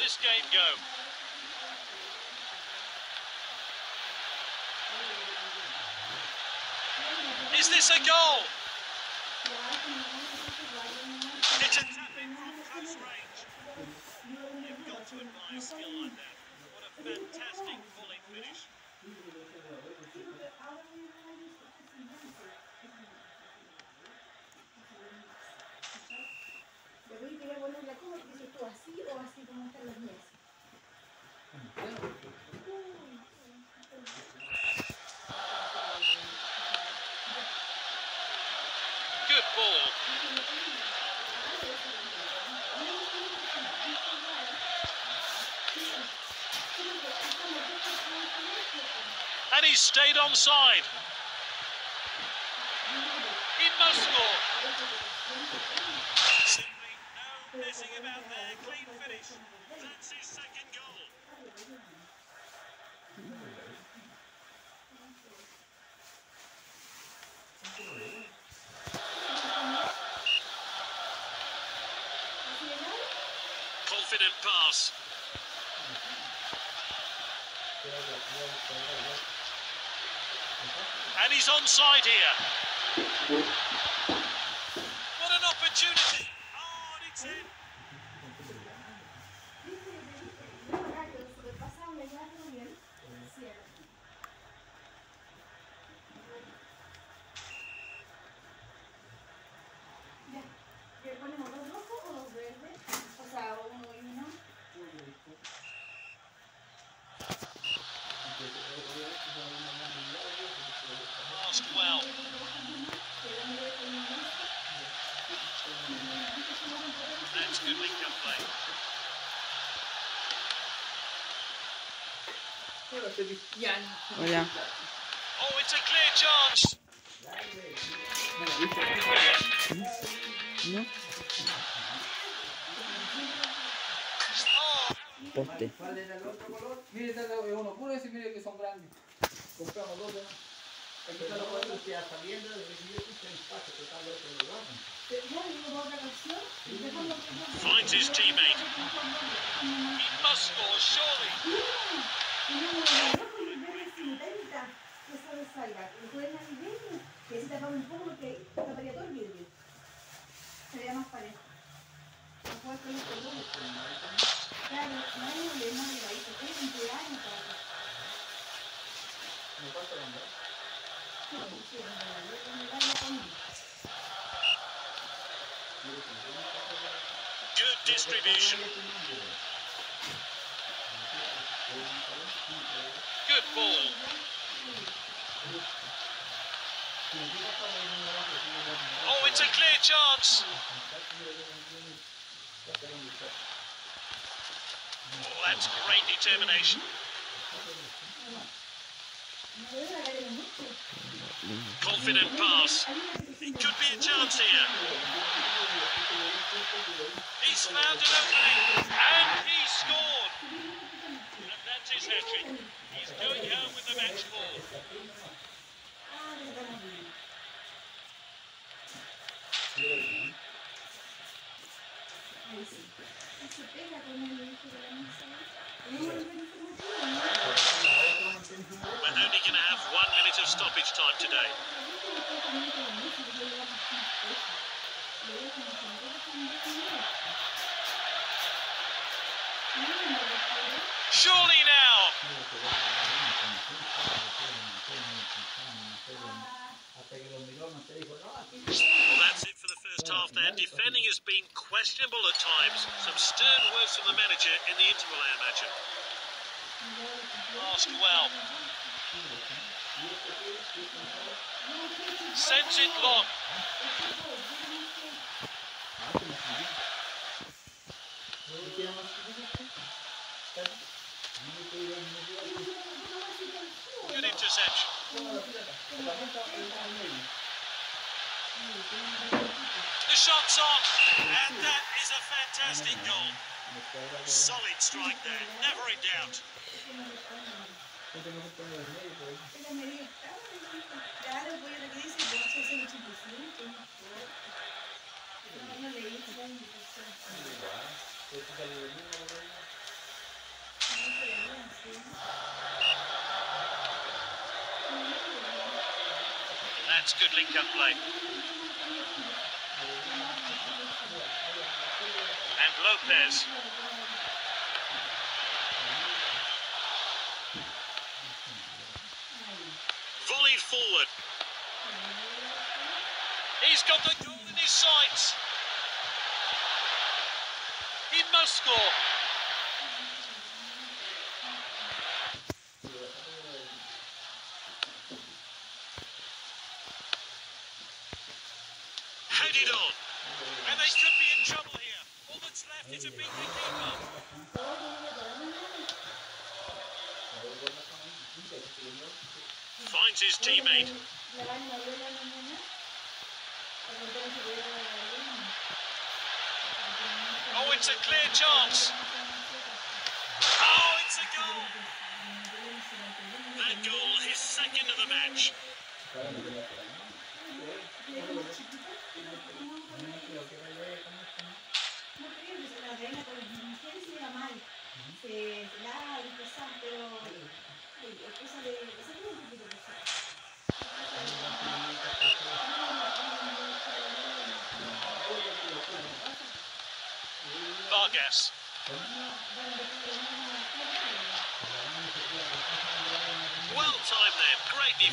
this game go? Is this a goal? It's a tap from close range. You've got to admire skill like that. What a fantastic volley finish. Tú así o así como están las mías. Good ball. And he stayed on side. He must score. Simply no messing about there. Clean finish. That's his second goal. Confident pass. And he's onside here. What an opportunity. Oh, it's in. Hola. ¿No? Poste. ¿Cuál era el otro color? Mire, uno puro ese, mire que son grandes. Compramos dos. Está está saliendo, de que espacio, que está en. Ya digo otra canción. Dejamos que finds his teammate. He must score, surely. Good distribution. Good ball. Oh, it's a clear chance. Oh, that's great determination. Confident pass. It could be a chance here. He's found an opening and he scored. And that's his hat trick. He's going home with the match ball. We're only going to have one minute of stoppage time today. timing has been questionable at times. Some stern words from the manager in the interval, I imagine. Asked well. Sends it long. Good interception. The shot's on, and that is a fantastic goal. Solid strike there, never in doubt. Ella me dijo, claro, Lopez. Volleyed forward. He's got the goal in his sights. He must score. Headed on. And they could be in trouble here. All is to beat the keeper. Finds his teammate. Oh, it's a clear chance. Oh, it's a goal. That goal, his second of the match.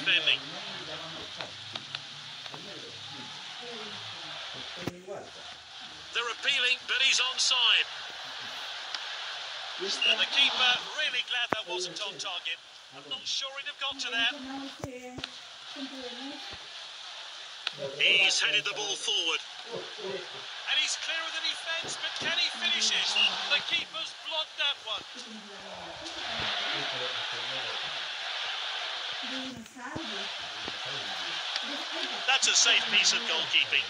Great defending. They're appealing, but he's onside. And the keeper really glad that wasn't on target. I'm not sure he'd have got to that. He's headed the ball forward. And he's clear of the defence, but can he finish it? The keeper's blocked that one. That's a safe piece of goalkeeping.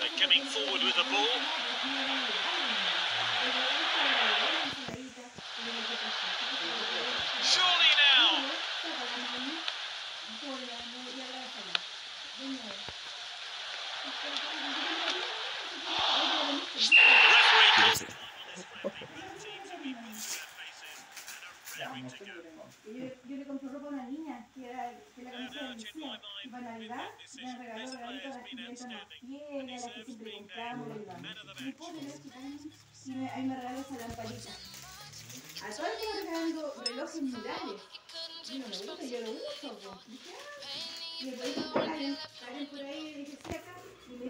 They're coming forward with the ball. Y para Navidad me regaló regalitos a clientas más fieles, las que siempre compramos, y me, ahí me regaló esa. A todos les iba regalando relojes murales. Y no me gusta, yo lo uso. Y Karen por ahí, dije, sí. Y